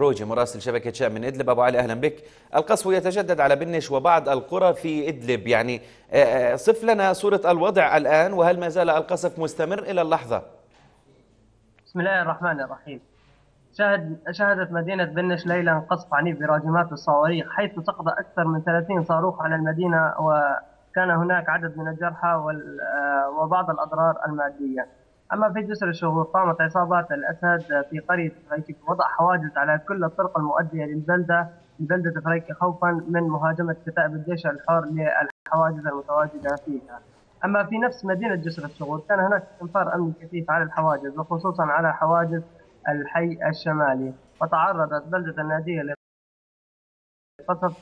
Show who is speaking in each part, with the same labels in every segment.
Speaker 1: روجي مراسل شبكة شام من إدلب. أبو علي أهلا بك. القصف يتجدد على بنش وبعض القرى في إدلب. يعني صف لنا صورة الوضع الآن وهل ما زال القصف مستمر إلى اللحظة؟
Speaker 2: بسم الله الرحمن الرحيم. شهد شهدت مدينة بنش ليلا قصف عنيف براجمات الصواريخ حيث سقط أكثر من 30 صاروخ على المدينة وكان هناك عدد من الجرحى وبعض الأضرار المادية. أما في جسر الشهور قامت عصابات الأسد في قرية فريكي بوضع حواجز على كل الطرق المؤدية للبلدة لبلدة فريكي خوفا من مهاجمة كتائب الجيش الحر للحواجز المتواجدة فيها. أما في نفس مدينة جسر الشهور كان هناك استنفار أمني كثيف على الحواجز وخصوصا على حواجز الحي الشمالي وتعرضت بلدة النادية لقصف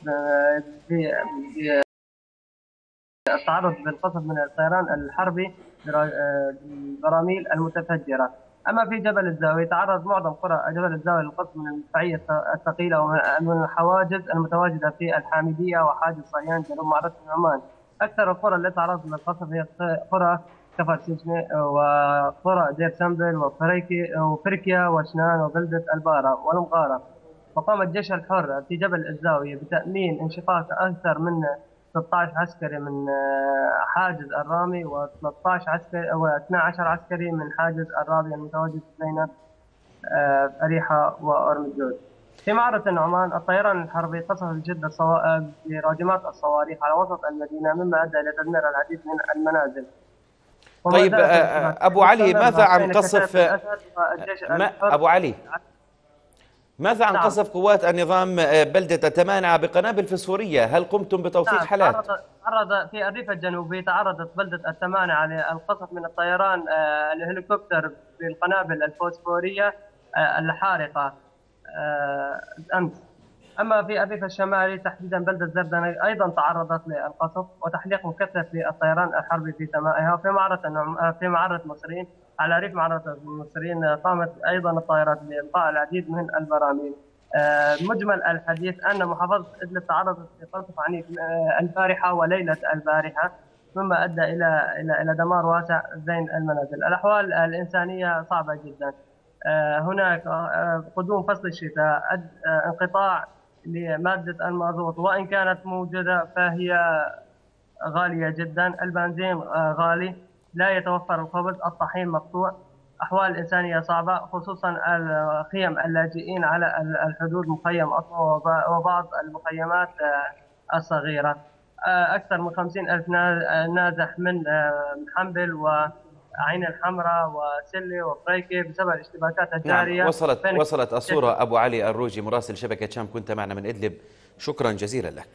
Speaker 2: تعرض بالقصف من الطيران الحربي بالبراميل المتفجرة. أما في جبل الزاوية تعرض معظم قرى جبل الزاوية للقصف من الدفاعية الثقيلة ومن الحواجز المتواجدة في الحامدية وحاجز صيان جنوب معركة عمان. أكثر القرى التي تعرضت للقصف هي قرى كفر سجنة وقرى دير سمبل وفريكي وفركيا وشنان وبلدة البارة والمغارة وقام الجيش الحر في جبل الزاوية بتأمين انشقاق أكثر من 16 عسكري من آه، حاجز الرامي و13 عسكري و12 عسكري من حاجز الرابي المتواجد بين آه، أريحة وأرمجود. في معرة النعمان الطيران الحربي قصف بشدة براجمات الصواريخ على وسط المدينة مما أدى إلى تدمير العديد من المنازل.
Speaker 1: طيب آه، أبو علي ماذا عن قصف أبو علي ماذا عن نعم. قصف قوات النظام آه، بلدة التمانعة بقنابل فسفورية هل قمتم بتوثيق نعم. حالات؟
Speaker 2: تعرض في الريف الجنوبي تعرضت بلدة التمانعة للقصف من الطيران آه، الهليكوبتر بالقنابل الفوسفورية آه، الحارقة أمس أما في الريف الشمالي تحديدا بلدة زردنة أيضا تعرضت للقصف وتحليق مكثف للطيران الحربي في سمائها. في معرة في معرة مصرين على ريف معركة المصريين قامت أيضا الطائرات بإلقاء العديد من البراميل. آه، مجمل الحديث أن محافظة إدلب تعرضت لقصف عنيف آه، البارحة وليلة البارحة مما أدى إلى إلى إلى دمار واسع بين المنازل. الأحوال الإنسانية صعبة جدا. آه، هناك قدوم فصل الشتاء انقطاع لمادة المازوت وإن كانت موجودة فهي غالية جدا. البنزين غالي لا يتوفر الخبز الطحين مقطوع. أحوال إنسانية صعبة خصوصا خيم اللاجئين على الحدود مخيم أطوى وبعض المخيمات آه، الصغيرة. آه، أكثر من خمسين ألف نازح من آه، حنبل وعين الحمراء وسلي وفريكي بسبب الاشتباكات نعم، الجارية.
Speaker 1: نعم وصلت وصلت الصورة أبو علي الروجي مراسل شبكة شام كنت معنا من إدلب. شكرا جزيلا لك.